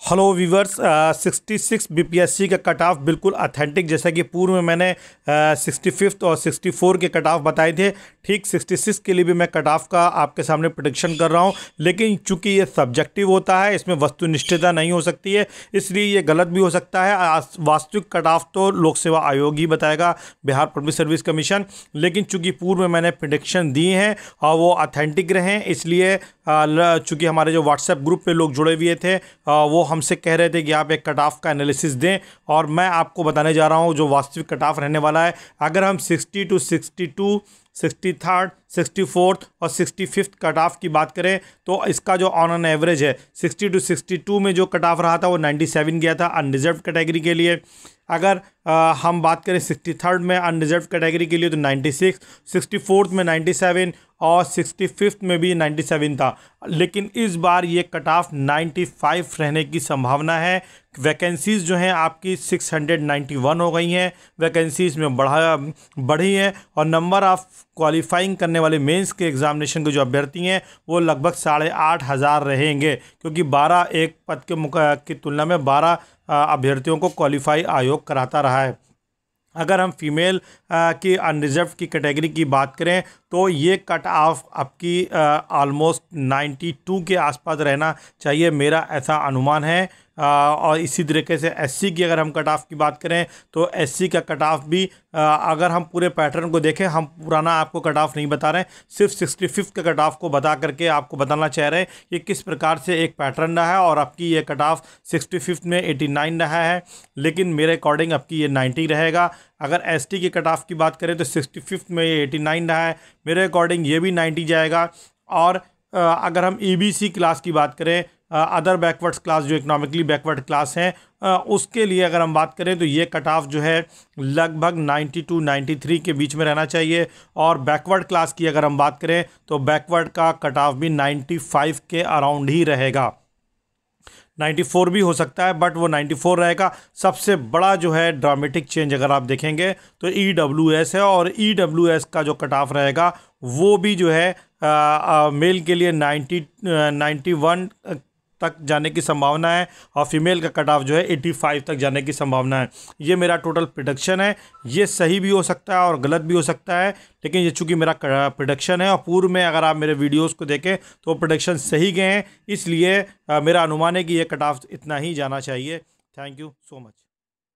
Hello viewers sixty six B का cut off बिल्कुल authentic जैसा कि पूर्व में मैंने सिक्सटी फिफ्थ और सिक्सटी फोर के कट ऑफ़ बताए थे। ठीक सिक्सटी सिक्स के लिए भी मैं कट ऑफ़ का आपके सामने प्रोडिक्शन कर रहा हूँ, लेकिन चूँकि ये सब्जेक्टिव होता है, इसमें वस्तुनिष्ठता नहीं हो सकती है, इसलिए ये गलत भी हो सकता है। वास्तविक कट ऑफ़ तो लोक सेवा आयोग ही बताएगा, बिहार पब्लिक सर्विस कमीशन, लेकिन चूँकि पूर्व में मैंने प्रडिक्शन दिए हैं और वो अथेंटिक रहें, इसलिए चूँकि हमारे जो व्हाट्सएप ग्रुप पे लोग जुड़े हुए थे वो हमसे कह रहे थे कि आप एक कट ऑफ़ का एनालिसिस दें और मैं आपको बताने जा रहा हूँ जो वास्तविक कट ऑफ़ रहने वाला है। अगर हम sixty two sixty two sixty third sixty fourth और सिक्सटी फिफ्थ कट ऑफ़ की बात करें तो इसका जो ऑन एन एवरेज है सिक्सटी टू सिक्सटी टू में जो कट ऑफ़ रहा था वो नाइन्टी सेवन गया था अनरिजर्व कैटेगरी के लिए। अगर आ, हम बात करें सिक्सटी थर्ड में अनरिजर्व कैटेगरी के लिए तो नाइन्टी सिक्स सिक्सटी फोर्थ में नाइन्टी सेवन और सिक्सटी फिफ्थ में भी नाइन्टी सेवन था। लेकिन इस बार ये कट ऑफ़ नाइन्टी फाइव रहने की संभावना है। वैकेंसीज़ जो हैं आपकी सिक्स हंड्रेड नाइन्टी वन हो गई हैं। वैकेंसीज़ में बढ़ा बढ़ी हैं और नंबर ऑफ़ क्वालिफाइंग करने वाले मेंस के एग्ज़ामिनेशन के जो अभ्यर्थी हैं वो लगभग साढ़े आठ हज़ार रहेंगे। क्योंकि बारह एक पद के की तुलना में बारह अभ्यर्थियों को क्वालिफाई आयोग कराता रहा है। अगर हम फीमेल की अनरिजर्व की कैटेगरी की बात करें तो ये कट ऑफ़ आपकी ऑलमोस्ट नाइन्टी टू के आसपास रहना चाहिए, मेरा ऐसा अनुमान है। और इसी तरीके से एससी की अगर हम कट ऑफ़ की बात करें तो एससी का कट ऑफ़ भी अगर हम पूरे पैटर्न को देखें, हम पुराना आपको कट ऑफ़ नहीं बता रहे सिर्फ़ सिक्सटी फिफ्थ का कट ऑफ़ को बता करके आपको बताना चाह रहे हैं कि किस प्रकार से एक पैटर्न रहा है और आपकी ये कट ऑफ़ सिक्सटी फिफ्थ में एटी नाइन रहा है, लेकिन मेरे अकॉर्डिंग आपकी ये नाइन्टी रहेगा। अगर एस टी की कट ऑफ़ की बात करें तो सिक्सटी फिफ्थ में ये एटी नाइन रहा है, मेरे अकॉर्डिंग ये भी नाइन्टी जाएगा। और अगर हम ई बी सी क्लास की बात करें अदर बैकवर्ड्स क्लास जो इकोनॉमिकली बैकवर्ड क्लास हैं उसके लिए अगर हम बात करें तो ये कट ऑफ़ जो है लगभग 92 टू 93 के बीच में रहना चाहिए। और बैकवर्ड क्लास की अगर हम बात करें तो बैकवर्ड का कट ऑफ़ भी 95 के अराउंड ही रहेगा। 94 भी हो सकता है बट वो 94 रहेगा। सबसे बड़ा जो है ड्रामेटिक चेंज अगर आप देखेंगे तो ई डब्ल्यू एस है और ई डब्ल्यू एस का जो कट ऑफ़ रहेगा वो भी जो है आ, आ, मेल के लिए 90 91 तक जाने की संभावना है और फीमेल का कट ऑफ़ जो है 85 तक जाने की संभावना है। ये मेरा टोटल प्रोडक्शन है। ये सही भी हो सकता है और गलत भी हो सकता है, लेकिन ये चूँकि मेरा प्रोडक्शन है और पूर्व में अगर आप मेरे वीडियोज़ को देखें तो प्रोडक्शन सही गए हैं। इसलिए मेरा अनुमान है कि ये कट ऑफ़ इतना ही जाना चाहिए। Thank you so much